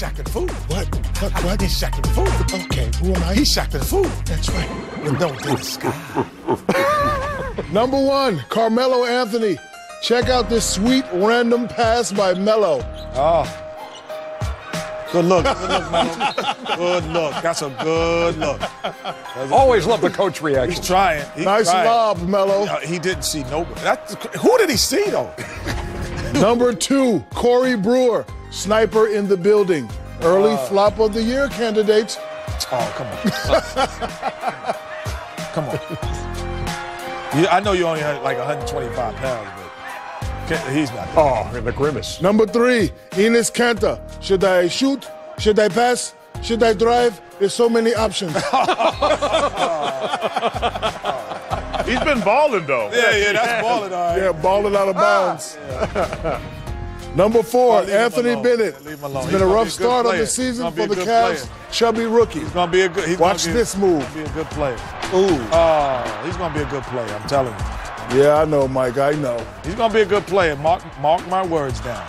Shaqtin' a Fool. What? What? What? He's Shaqtin' a Fool. Okay, who am I? He's Shaqtin' a Fool. That's right. With no Dennis Scott. Number one, Carmelo Anthony. Check out this sweet random pass by Melo. Oh. Good look. Good look, man. Good look. That's a good look. A- Always love the coach reaction. He's trying. He's Nice trying. lob, Melo. Uh, he didn't see nobody. That's, who did he see, though? Number two, Corey Brewer, sniper in the building. Early uh. flop of the year candidates. Oh, come on. come on. You, I know you only had like 125 pounds, but can't- he's not. Oh, and the grimace. Number three, Enes Kanter. Should I shoot? Should I pass? Should I drive? There's so many options. Oh. He's been balling though. Yeah, yeah, that's balling, all right. yeah, balling out of bounds. Ah. Number four, Oh, leave him Anthony alone. Bennett. Leave him alone. It's He's been a rough be a start of player. the season for the good Cavs. player. Chubby rookie. He's gonna be a good. He's Watch gonna be, this move. Be a good player. Ooh. Oh, he's gonna be a good player. I'm telling you. Yeah, I know, Mike. I know. He's gonna be a good player. Mark, mark my words down.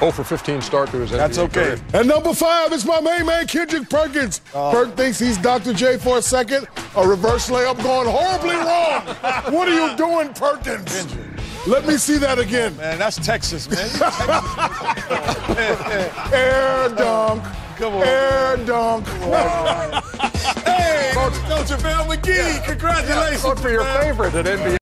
0 for 15 start to his That's okay. career. And number five is my main man, Kendrick Perkins. Oh. Perk thinks he's Dr. J for a second. A reverse layup going horribly wrong. what are you doing, Perkins? Kendrick. Let me see that again. Oh, man, that's Texas, man. Air dunk. Come on. Air dunk. hey, Coach, Coach JaVale McGee, congratulations. Vote for your man. favorite at NBA.